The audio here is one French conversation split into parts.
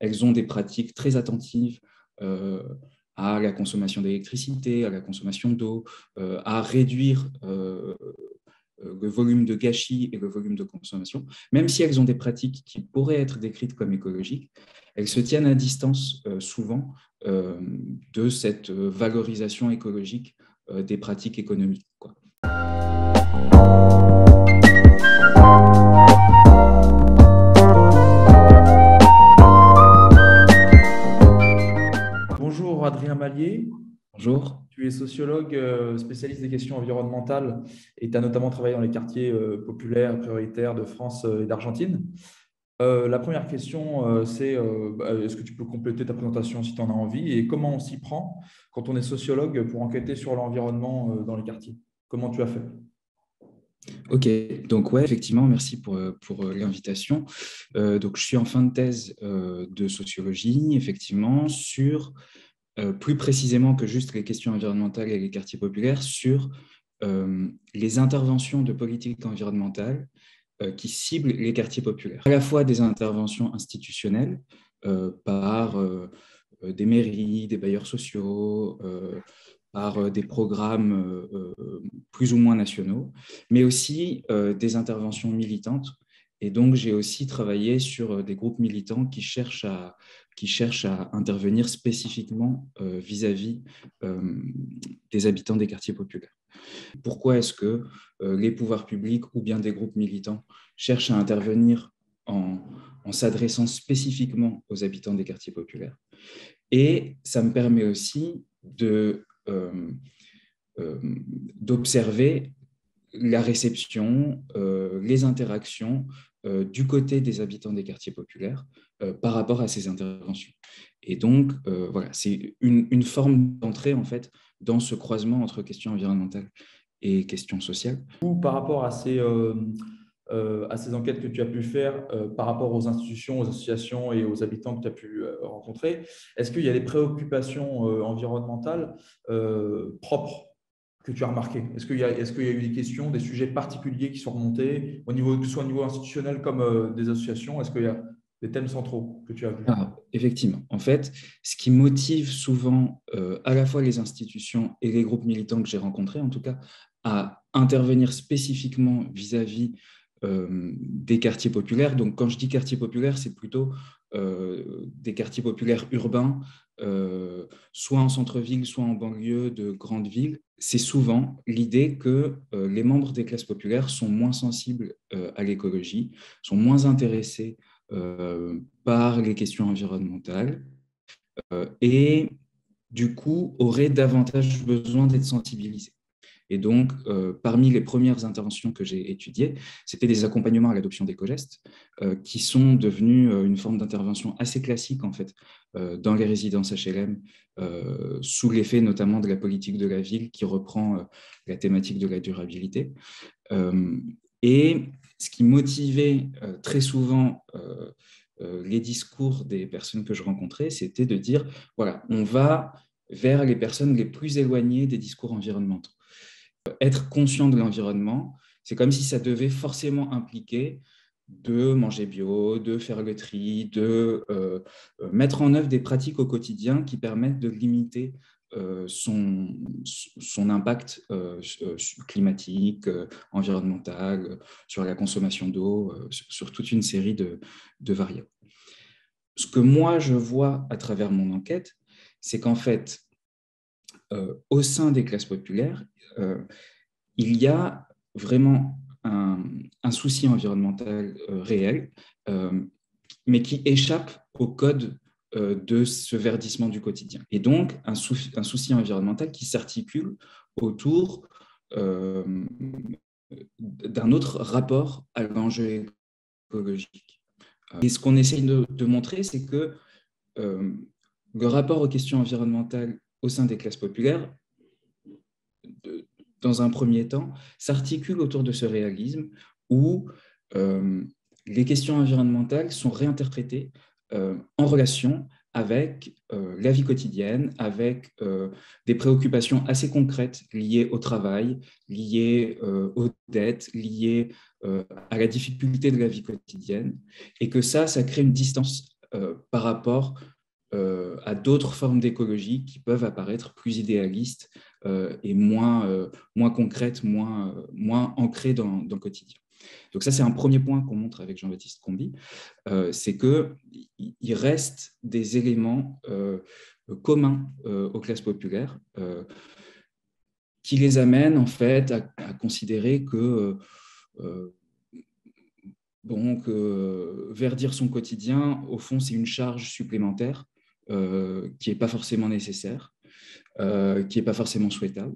elles ont des pratiques très attentives à la consommation d'électricité, à la consommation d'eau, à réduire le volume de gâchis et le volume de consommation, même si elles ont des pratiques qui pourraient être décrites comme écologiques, elles se tiennent à distance souvent de cette valorisation écologique des pratiques économiques. Sociologue euh, spécialiste des questions environnementales et tu as notamment travaillé dans les quartiers euh, populaires prioritaires de France euh, et d'Argentine. la première question, c'est bah, est-ce que tu peux compléter ta présentation si tu en as envie et comment on s'y prend quand on est sociologue pour enquêter sur l'environnement dans les quartiers? Comment tu as fait? Ok, donc ouais, effectivement, merci pour, pour l'invitation. donc, je suis en fin de thèse de sociologie, effectivement, sur euh, plus précisément que juste les questions environnementales et les quartiers populaires, sur euh, les interventions de politique environnementale euh, qui ciblent les quartiers populaires. À la fois des interventions institutionnelles par des mairies, des bailleurs sociaux, par des programmes plus ou moins nationaux, mais aussi des interventions militantes. Et donc, j'ai aussi travaillé sur des groupes militants qui cherchent à intervenir spécifiquement euh, vis-à-vis euh, des habitants des quartiers populaires. Pourquoi est-ce que euh, les pouvoirs publics ou bien des groupes militants cherchent à intervenir en, s'adressant spécifiquement aux habitants des quartiers populaires? Et ça me permet aussi d'observer la réception, les interactions du côté des habitants des quartiers populaires euh, par rapport à ces interventions. Et donc, euh, voilà, c'est une, une, forme d'entrée, en fait, dans ce croisement entre questions environnementales et questions sociales. Par rapport à ces, euh, à ces enquêtes que tu as pu faire, par rapport aux institutions, aux associations et aux habitants que tu as pu rencontrer, est-ce qu'il y a des préoccupations environnementales propres que tu as remarquées Est-ce qu'il y, est qu'il y, a eu des questions, des sujets particuliers qui sont remontés, au niveau, ce soit au niveau institutionnel comme des associations? Est-ce qu'il y a les thèmes centraux que tu as vus? Ah, Effectivement. En fait, ce qui motive souvent euh, à la fois les institutions et les groupes militants que j'ai rencontrés, en tout cas, à intervenir spécifiquement vis-à-vis euh, des quartiers populaires. Donc, quand je dis quartiers populaires, c'est plutôt euh, des quartiers populaires urbains, soit en centre-ville, soit en banlieue de grandes villes. C'est souvent l'idée que les membres des classes populaires sont moins sensibles à l'écologie, sont moins intéressés euh, par les questions environnementales euh, et du coup auraient davantage besoin d'être sensibilisés. Et donc, euh, parmi les premières interventions que j'ai étudiées, c'était des accompagnements à l'adoption d'éco-gestes, qui sont devenus une forme d'intervention assez classique, en fait, dans les résidences HLM, sous l'effet notamment de la politique de la ville qui reprend la thématique de la durabilité. et ce qui motivait euh, très souvent euh, euh, les discours des personnes que je rencontrais, c'était de dire, voilà, on va vers les personnes les plus éloignées des discours environnementaux. Être conscient de l'environnement, c'est comme si ça devait forcément impliquer de manger bio, de faire le tri, de mettre en œuvre des pratiques au quotidien qui permettent de limiter euh, son, impact euh, euh, climatique, environnemental, sur la consommation d'eau, sur, toute une série de, variables. Ce que moi, je vois à travers mon enquête, c'est qu'en fait, au sein des classes populaires, il y a vraiment un, souci environnemental réel, mais qui échappe au code euh, de ce verdissement du quotidien. Et donc, un, souci environnemental qui s'articule autour euh, d'un autre rapport à l'enjeu écologique. Et ce qu'on essaye de, montrer, c'est que euh, le rapport aux questions environnementales au sein des classes populaires, dans un premier temps, s'articule autour de ce réalisme où les questions environnementales sont réinterprétées euh, en relation avec euh, la vie quotidienne, avec euh, des préoccupations assez concrètes liées au travail, liées aux dettes, liées à la difficulté de la vie quotidienne, et que ça, ça crée une distance par rapport à d'autres formes d'écologie qui peuvent apparaître plus idéalistes et moins, moins concrètes, moins, moins ancrées dans, le quotidien. Donc ça, c'est un premier point qu'on montre avec Jean-Baptiste Combi, euh, c'est qu'il reste des éléments euh, communs euh, aux classes populaires qui les amènent en fait à, considérer que bon, verdir son quotidien, au fond, c'est une charge supplémentaire qui n'est pas forcément nécessaire, qui n'est pas forcément souhaitable.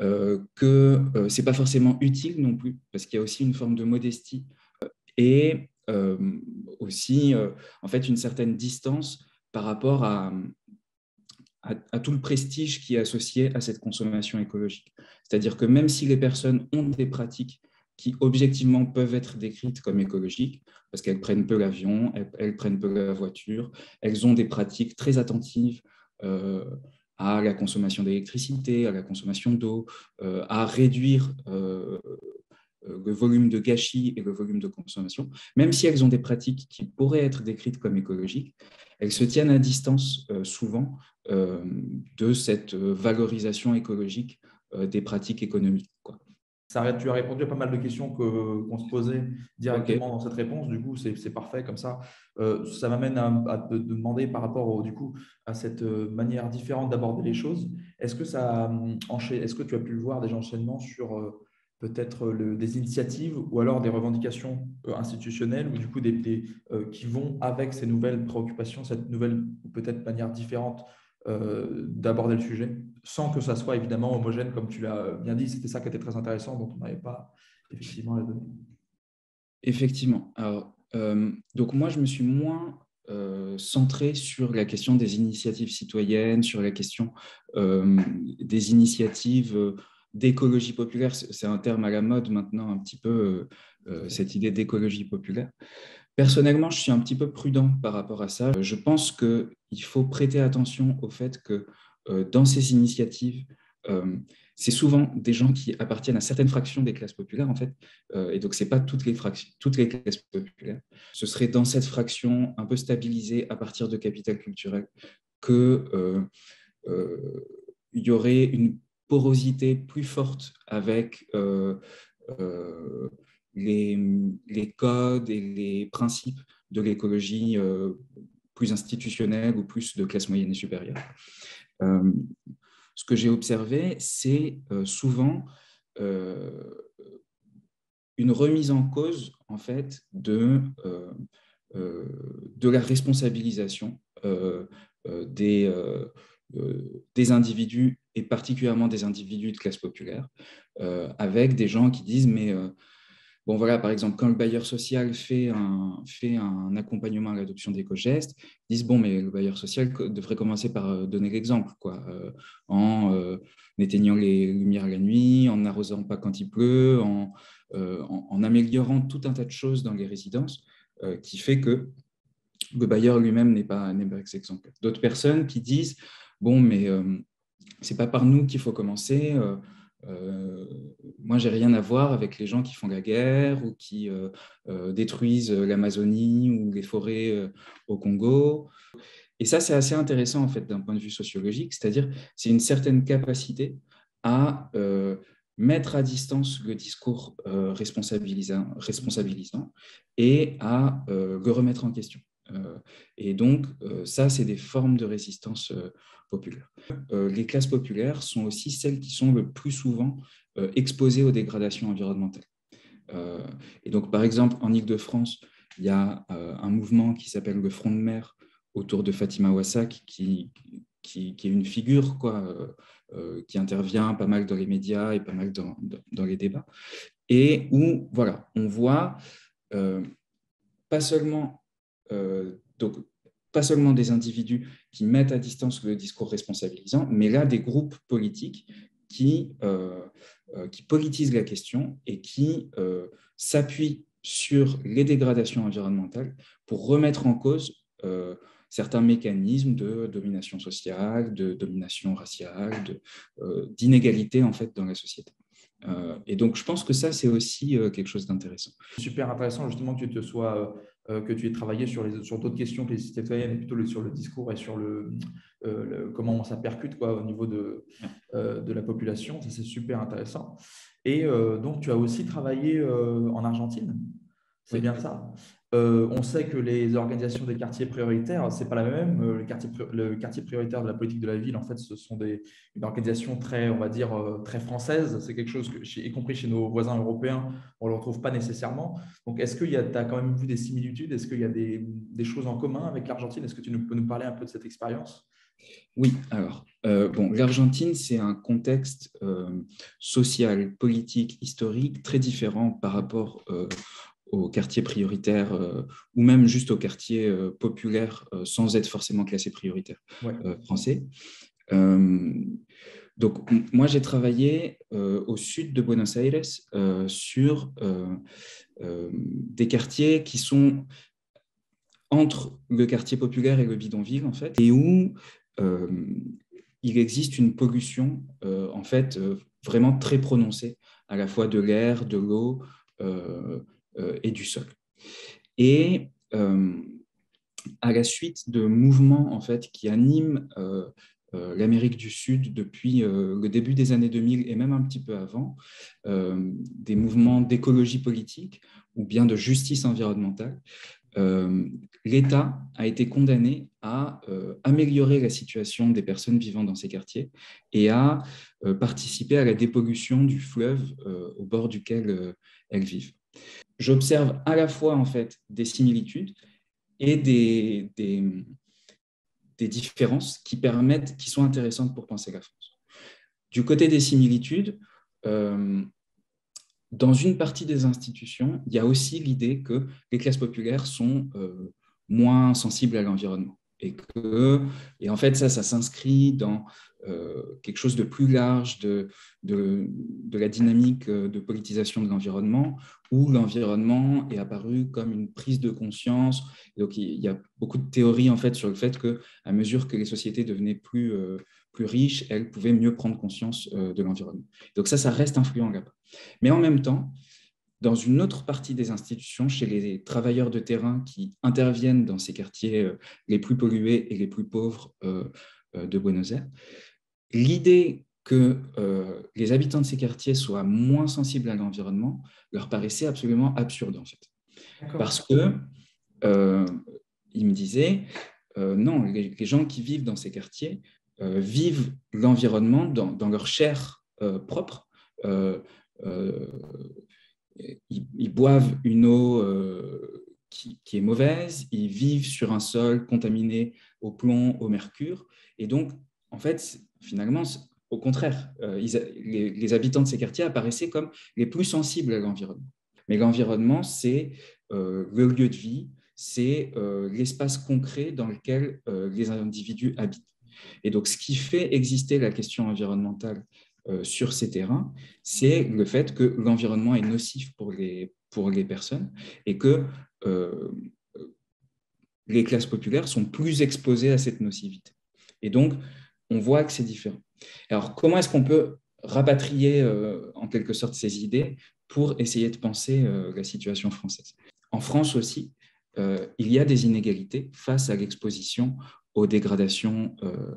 Euh, que euh, ce n'est pas forcément utile non plus, parce qu'il y a aussi une forme de modestie euh, et aussi en fait une certaine distance par rapport à, à, tout le prestige qui est associé à cette consommation écologique. C'est-à-dire que même si les personnes ont des pratiques qui objectivement peuvent être décrites comme écologiques, parce qu'elles prennent peu l'avion, elles, prennent peu la voiture, elles ont des pratiques très attentives à la consommation d'électricité, à la consommation d'eau, euh, à réduire euh, euh, le volume de gâchis et le volume de consommation, même si elles ont des pratiques qui pourraient être décrites comme écologiques, elles se tiennent à distance souvent de cette valorisation écologique des pratiques économiques. Tu as répondu à pas mal de questions qu'on se posait directement dans cette réponse. Du coup, c'est parfait comme ça. Euh, ça m'amène à, te demander par rapport du coup, à cette euh, manière différente d'aborder les choses. Est-ce que, ça, est-ce que tu as pu voir des enchaînements sur euh, peut-être des initiatives ou alors des revendications institutionnelles ou du coup des, qui vont avec ces nouvelles préoccupations, cette nouvelle peut-être manière différente d'aborder le sujet, sans que ça soit évidemment homogène, comme tu l'as bien dit. C'était ça qui était très intéressant, dont on n'avait pas effectivement la donnée. Effectivement. Alors, euh, donc moi, je me suis moins euh, centré sur la question des initiatives citoyennes, sur la question des initiatives d'écologie populaire. C'est un terme à la mode maintenant, un petit peu, cette idée d'écologie populaire. Personnellement, je suis un petit peu prudent par rapport à ça. Je pense qu'il faut prêter attention au fait que euh, dans ces initiatives, euh, c'est souvent des gens qui appartiennent à certaines fractions des classes populaires, en fait, euh, et donc ce n'est pas toutes les, fractions, toutes les classes populaires. Ce serait dans cette fraction un peu stabilisée à partir de capital culturel qu'il y aurait une porosité plus forte avec les, codes et les principes de l'écologie euh, plus institutionnelle ou plus de classe moyenne et supérieure. Euh, ce que j'ai observé, c'est euh, souvent une remise en cause en fait de, de la responsabilisation des, des individus et particulièrement des individus de classe populaire, avec des gens qui disent mais Bon, voilà, par exemple, quand le bailleur social fait un, fait un accompagnement à l'adoption d'éco-gestes, ils disent, bon, mais le bailleur social devrait commencer par euh, donner l'exemple, quoi, euh, en euh, éteignant les lumières la nuit, en n'arrosant pas quand il pleut, en, en, améliorant tout un tas de choses dans les résidences, qui fait que le bailleur lui-même n'est pas, pas exemplaire. D'autres personnes qui disent, bon, mais c'est pas par nous qu'il faut commencer, euh, moi, j'ai rien à voir avec les gens qui font la guerre ou qui euh, euh, détruisent l'Amazonie ou les forêts au Congo. Et ça, c'est assez intéressant en fait d'un point de vue sociologique, c'est-à-dire c'est une certaine capacité à mettre à distance le discours responsabilisant, et à le remettre en question. Et donc, ça, c'est des formes de résistance. Euh, les classes populaires sont aussi celles qui sont le plus souvent euh, exposées aux dégradations environnementales. Euh, et donc, par exemple, en Ile-de-France, il y a un mouvement qui s'appelle le Front de mer autour de Fatima Wassak, qui, qui, est une figure quoi, qui intervient pas mal dans les médias et pas mal dans, dans, les débats, et où voilà, on voit pas seulement donc, pas seulement des individus qui mettent à distance le discours responsabilisant, mais là des groupes politiques qui, euh, euh, politisent la question et qui euh, s'appuient sur les dégradations environnementales pour remettre en cause certains mécanismes de domination sociale, de domination raciale, d'inégalité en fait dans la société. et donc, je pense que ça, c'est aussi quelque chose d'intéressant. Super intéressant justement que tu te sois que tu aies travaillé sur, les, sur d'autres questions que les citoyennes et plutôt sur le discours et sur le, comment ça percute quoi, au niveau de, de la population. Ça, c'est super intéressant. Et donc, tu as aussi travaillé en Argentine. C'est bien ça. Euh, on sait que les organisations des quartiers prioritaires, c'est pas la même. Euh, le quartier, le quartier, prioritaire de la politique de la ville, en fait, ce sont des une organisation très, on va dire, euh, très française. C'est quelque chose que, y compris chez nos voisins européens, on ne le retrouve pas nécessairement. Donc, est-ce que tu as quand même vu des similitudes? Est-ce qu'il y a des, choses en commun avec l'Argentine? Est-ce que tu peux nous parler un peu de cette expérience? Oui, alors, bon, l'Argentine, c'est un contexte social, politique, historique très différent par rapport aux quartiers prioritaires euh, ou même juste aux quartiers euh, populaires euh, sans être forcément classés prioritaires français. donc, moi, j'ai travaillé au sud de Buenos Aires sur des quartiers qui sont entre le quartier populaire et le bidonville, en fait, et où il existe une pollution, en fait, vraiment très prononcée, à la fois de l'air, de l'eau, et du sol. Et euh, à la suite de mouvements en fait, qui animent euh, l'Amérique du Sud depuis le début des années 2000 et même un petit peu avant, des mouvements d'écologie politique ou bien de justice environnementale, l'État a été condamné à améliorer la situation des personnes vivant dans ces quartiers et à participer à la dépollution du fleuve au bord duquel elles vivent j'observe à la fois en fait des similitudes et des, différences qui permettent, qui sont intéressantes pour penser la France. Du côté des similitudes, euh, dans une partie des institutions, il y a aussi l'idée que les classes populaires sont euh, moins sensibles à l'environnement. Et, que, et en fait, ça, ça s'inscrit dans euh, quelque chose de plus large de, de, la dynamique euh, de politisation de l'environnement, où l'environnement est apparu comme une prise de conscience. donc, il y a beaucoup de théories en fait sur le fait que, à mesure que les sociétés devenaient plus, euh, plus riches, elles pouvaient mieux prendre conscience de l'environnement. Donc ça, ça reste influent là-bas. Mais en même temps, dans une autre partie des institutions, chez les travailleurs de terrain qui interviennent dans ces quartiers les plus pollués et les plus pauvres de Buenos Aires, l'idée que euh, les habitants de ces quartiers soient moins sensibles à l'environnement leur paraissait absolument absurde en fait. Parce que, euh, il me disait, euh, non, les, gens qui vivent dans ces quartiers vivent l'environnement dans, leur chair propre. Ils, boivent une eau qui, qui, est mauvaise, ils vivent sur un sol contaminé au plomb, au mercure, et donc, en fait, finalement, au contraire, euh, les, habitants de ces quartiers apparaissaient comme les plus sensibles à l'environnement. Mais l'environnement, c'est euh, le lieu de vie, c'est euh, l'espace concret dans lequel les individus habitent. Et donc, ce qui fait exister la question environnementale sur ces terrains, c'est le fait que l'environnement est nocif pour les, pour les personnes et que les classes populaires sont plus exposées à cette nocivité. Et donc, on voit que c'est différent. Alors, comment est-ce qu'on peut rapatrier euh, en quelque sorte ces idées pour essayer de penser euh, la situation française? En France aussi, euh, il y a des inégalités face à l'exposition aux dégradations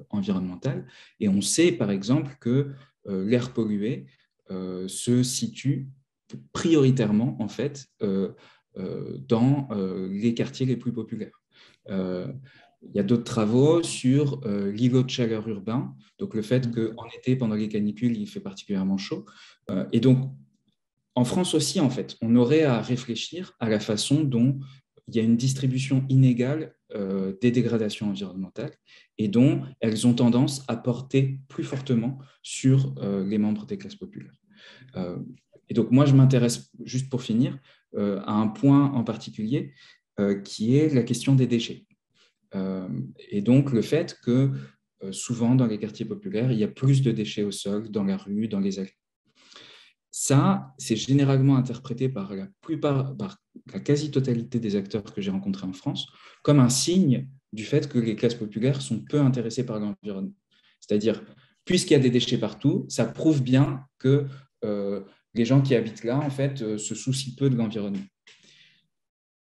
environnementales. Et on sait, par exemple, que l'air pollué se situe prioritairement, en fait, dans les quartiers les plus populaires. Il y a d'autres travaux sur euh, l'îlot de chaleur urbain, donc le fait qu'en été, pendant les canicules, il fait particulièrement chaud. Euh, et donc, en France aussi, en fait, on aurait à réfléchir à la façon dont il y a une distribution inégale euh, des dégradations environnementales et dont elles ont tendance à porter plus fortement sur les membres des classes populaires. et donc, moi, je m'intéresse, juste pour finir, à un point en particulier qui est la question des déchets. Euh, et donc le fait que euh, souvent dans les quartiers populaires, il y a plus de déchets au sol, dans la rue, dans les allées. Ça, c'est généralement interprété par la par la quasi-totalité des acteurs que j'ai rencontrés en France, comme un signe du fait que les classes populaires sont peu intéressées par l'environnement. C'est-à-dire, puisqu'il y a des déchets partout, ça prouve bien que euh, les gens qui habitent là, en fait, se soucient peu de l'environnement.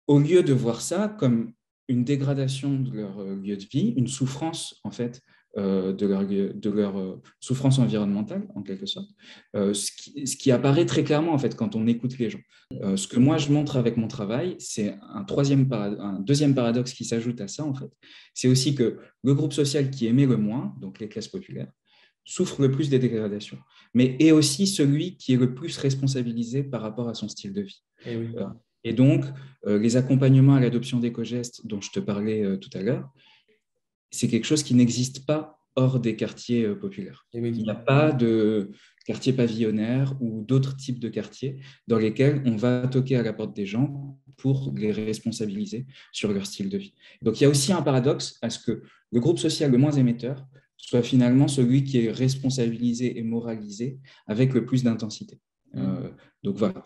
au lieu de voir ça comme une dégradation de leur lieu de vie, une souffrance en fait euh, de leur, de leur euh, souffrance environnementale, en quelque sorte, euh, ce, qui, ce, qui, apparaît très clairement en fait quand on écoute les gens. ce que moi je montre avec mon travail, c'est un, troisième un deuxième paradoxe qui s'ajoute à ça en fait. C'est aussi que le groupe social qui émet le moins, donc les classes populaires, souffre le plus des dégradations, mais est aussi celui qui est le plus responsabilisé par rapport à son style de vie. Et, eh oui. Et donc, les accompagnements à l'adoption d'éco-gestes dont je te parlais tout à l'heure, c'est quelque chose qui n'existe pas hors des quartiers euh, populaires. Il n'y a pas de quartier pavillonnaire ou d'autres types de quartiers dans lesquels on va toquer à la porte des gens pour les responsabiliser sur leur style de vie. Donc il y a aussi un paradoxe à ce que le groupe social le moins émetteur soit finalement celui qui est responsabilisé et moralisé avec le plus d'intensité. Mmh. Euh, donc voilà,